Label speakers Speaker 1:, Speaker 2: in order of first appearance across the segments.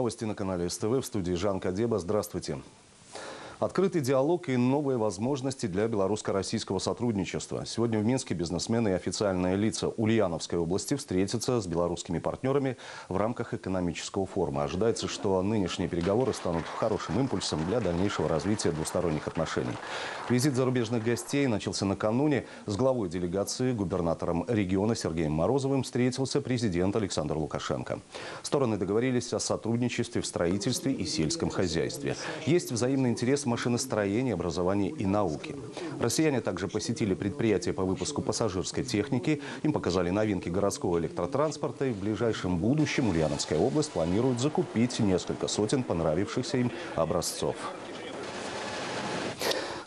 Speaker 1: Новости на канале СТВ в студии Жан Кадеба. Здравствуйте. Открытый диалог и новые возможности для белорусско-российского сотрудничества. Сегодня в Минске бизнесмены и официальные лица Ульяновской области встретятся с белорусскими партнерами в рамках экономического форума. Ожидается, что нынешние переговоры станут хорошим импульсом для дальнейшего развития двусторонних отношений. Визит зарубежных гостей начался накануне. С главой делегации, губернатором региона Сергеем Морозовым встретился президент Александр Лукашенко. Стороны договорились о сотрудничестве в строительстве и сельском хозяйстве. Есть взаимный интерес машиностроения, образования и науки. Россияне также посетили предприятия по выпуску пассажирской техники. Им показали новинки городского электротранспорта. И в ближайшем будущем Ульяновская область планирует закупить несколько сотен понравившихся им образцов.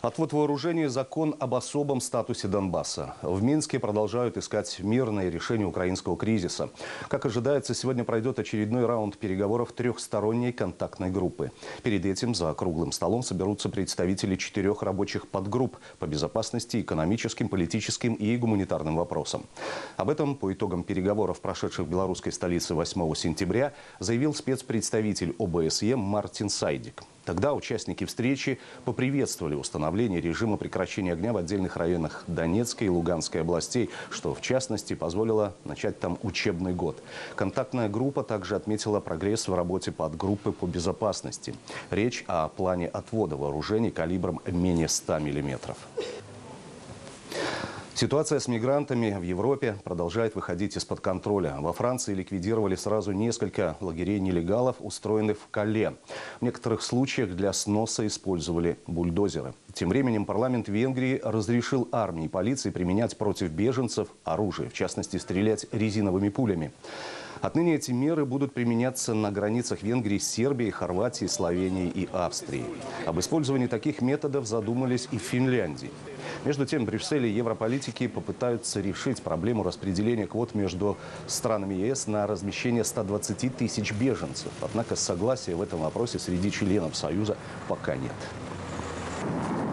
Speaker 1: Отвод вооружений – закон об особом статусе Донбасса. В Минске продолжают искать мирное решение украинского кризиса. Как ожидается, сегодня пройдет очередной раунд переговоров трехсторонней контактной группы. Перед этим за круглым столом соберутся представители четырех рабочих подгрупп по безопасности, экономическим, политическим и гуманитарным вопросам. Об этом по итогам переговоров, прошедших в белорусской столице 8 сентября, заявил спецпредставитель ОБСЕ Мартин Сайдик. Тогда участники встречи поприветствовали установление режима прекращения огня в отдельных районах Донецкой и Луганской областей, что в частности позволило начать там учебный год. Контактная группа также отметила прогресс в работе подгруппы по безопасности. Речь о плане отвода вооружений калибром менее 100 миллиметров. Ситуация с мигрантами в Европе продолжает выходить из-под контроля. Во Франции ликвидировали сразу несколько лагерей нелегалов, устроенных в Кале. В некоторых случаях для сноса использовали бульдозеры. Тем временем парламент Венгрии разрешил армии и полиции применять против беженцев оружие, в частности, стрелять резиновыми пулями. Отныне эти меры будут применяться на границах Венгрии с Сербией, Хорватией, Словенией и Австрией. Об использовании таких методов задумались и в Финляндии. Между тем, в Брюсселе европолитики попытаются решить проблему распределения квот между странами ЕС на размещение 120 тысяч беженцев. Однако согласия в этом вопросе среди членов Союза пока нет.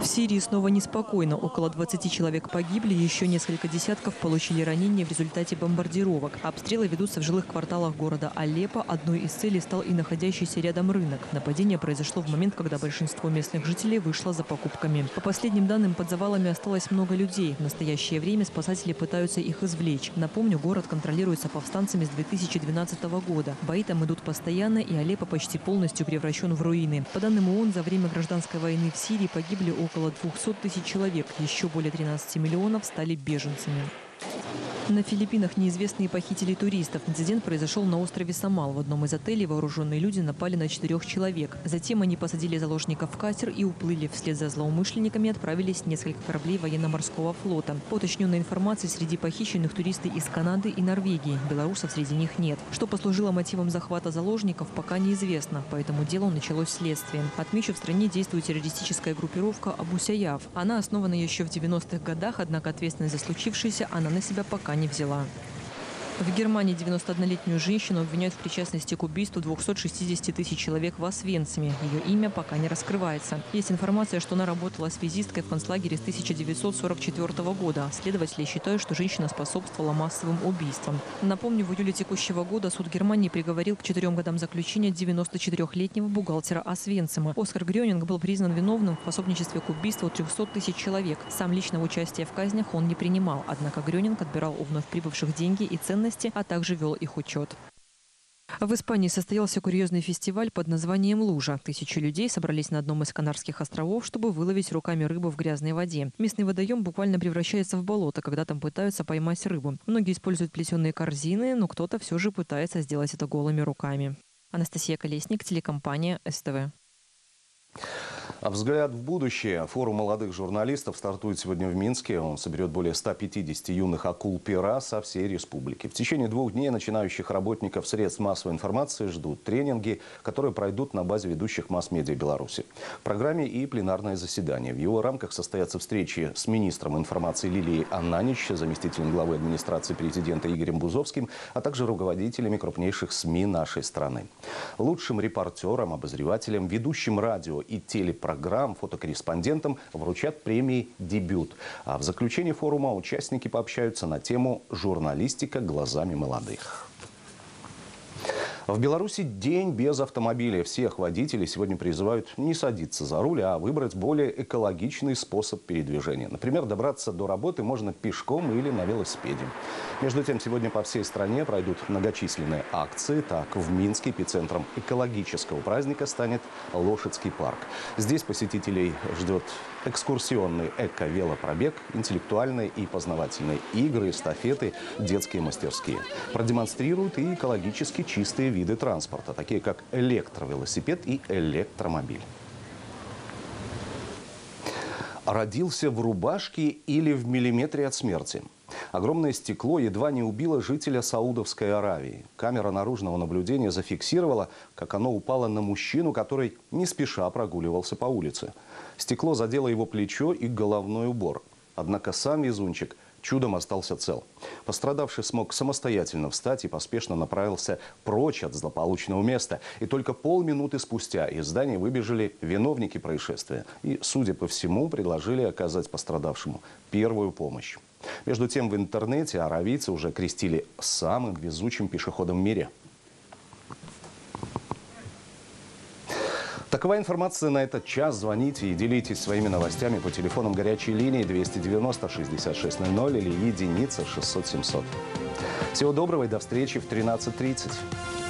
Speaker 2: В Сирии снова неспокойно. Около 20 человек погибли, еще несколько десятков получили ранения в результате бомбардировок. Обстрелы ведутся в жилых кварталах города Алеппо. Одной из целей стал и находящийся рядом рынок. Нападение произошло в момент, когда большинство местных жителей вышло за покупками. По последним данным, под завалами осталось много людей. В настоящее время спасатели пытаются их извлечь. Напомню, город контролируется повстанцами с 2012 года. Бои там идут постоянно, и Алеппо почти полностью превращен в руины. По данным ООН, за время гражданской войны в Сирии погибли около около 200 тысяч человек, еще более 13 миллионов стали беженцами. На Филиппинах неизвестные похитили туристов. Инцидент произошел на острове Самал. В одном из отелей вооруженные люди напали на четырех человек. Затем они посадили заложников в катер и уплыли. Вслед за злоумышленниками отправились несколько кораблей военно-морского флота. По уточненной информации, среди похищенных туристы из Канады и Норвегии. Белорусов среди них нет. Что послужило мотивом захвата заложников, пока неизвестно. По этому делу началось следствие. Отмечу, в стране действует террористическая группировка Абусяяв. Она основана еще в 90-х годах, однако ответственность за случившееся она на себя пока не взяла. В Германии 91-летнюю женщину обвиняют в причастности к убийству 260 тысяч человек в Освенциме. Ее имя пока не раскрывается. Есть информация, что она работала связисткой в концлагере с 1944 года. Следователи считают, что женщина способствовала массовым убийствам. Напомню, в июле текущего года суд Германии приговорил к четырем годам заключения 94-летнего бухгалтера Освенцима. Оскар Грёнинг был признан виновным в пособничестве к убийству 300 тысяч человек. Сам личного участия в казнях он не принимал. Однако Грёнинг отбирал у вновь прибывших деньги и ценности ценности, а также вел их учет. В Испании состоялся курьезный фестиваль под названием «Лужа». Тысячи людей собрались на одном из Канарских островов, чтобы выловить руками рыбу в грязной воде. Местный водоем буквально превращается в болото, когда там пытаются поймать рыбу. Многие используют плетеные корзины, но кто-то все же пытается сделать это голыми руками. Анастасия Колесник, телекомпания СТВ.
Speaker 1: А взгляд в будущее. Форум молодых журналистов стартует сегодня в Минске. Он соберет более 150 юных акул пера со всей республики. В течение двух дней начинающих работников средств массовой информации ждут тренинги, которые пройдут на базе ведущих масс-медиа Беларуси. В программе и пленарное заседание. В его рамках состоятся встречи с министром информации Лилией Ананич, заместителем главы администрации президента Игорем Бузовским, а также руководителями крупнейших СМИ нашей страны. Лучшим репортерам, обозревателям, ведущим радио и телепрограмм программ фотокорреспондентам вручат премии «Дебют». А в заключении форума участники пообщаются на тему «Журналистика глазами молодых». В Беларуси день без автомобиля. Всех водителей сегодня призывают не садиться за руль, а выбрать более экологичный способ передвижения. Например, добраться до работы можно пешком или на велосипеде. Между тем, сегодня по всей стране пройдут многочисленные акции. Так, в Минске эпицентром экологического праздника станет Лошадский парк. Здесь посетителей ждет экскурсионный эко-велопробег, интеллектуальные и познавательные игры, эстафеты, детские мастерские. Продемонстрируют и экологически чистые виды транспорта, такие как электровелосипед и электромобиль. Родился в рубашке или в миллиметре от смерти. Огромное стекло едва не убило жителя Саудовской Аравии. Камера наружного наблюдения зафиксировала, как оно упало на мужчину, который не спеша прогуливался по улице. Стекло задело его плечо и головной убор. Однако сам везунчик чудом остался цел. Пострадавший смог самостоятельно встать и поспешно направился прочь от злополучного места. И только полминуты спустя из здания выбежали виновники происшествия. И, судя по всему, предложили оказать пострадавшему первую помощь. Между тем, в интернете аравийцы уже крестили самым везучим пешеходом в мире. Такова информация на этот час. Звоните и делитесь своими новостями по телефонам горячей линии 290 6600 или единица 600 700. Всего доброго и до встречи в 13.30.